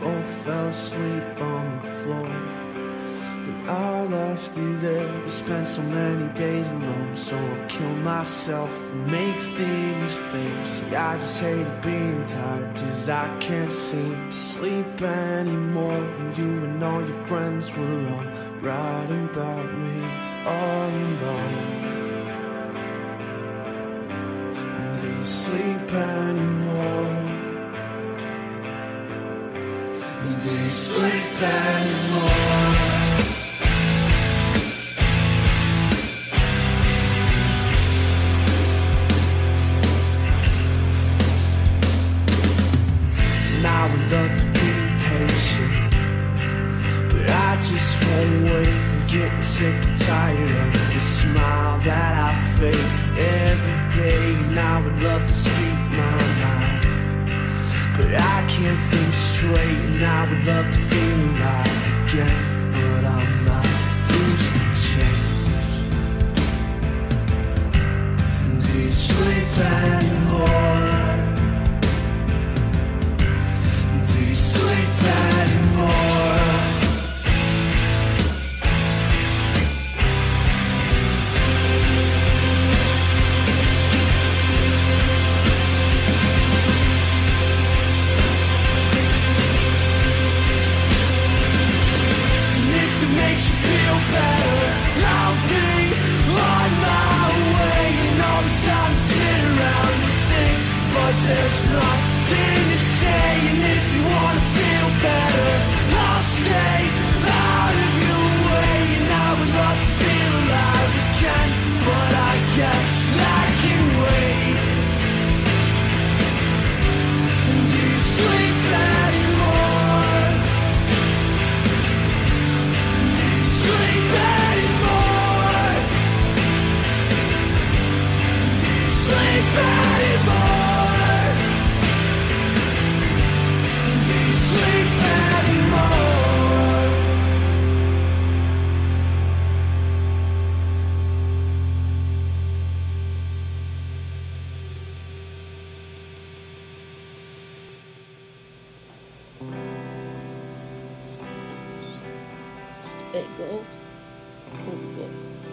both fell asleep on the floor. Then I left you there. We spent so many days alone, so I'll kill myself and make things. See, I just hate being tired, cause I can't seem to sleep anymore. And you and all your friends were all writing about me all alone. Do you sleep anymore? Sleep anymore? I would love to be patient, but I just won't wait. Getting sick and tired of the smile that I fake every day. And I would love to speak but I can't think straight. And I would love to feel alive again, but I'm not used to change. Do you sleep anymore? There's nothing Gold. Oh, boy.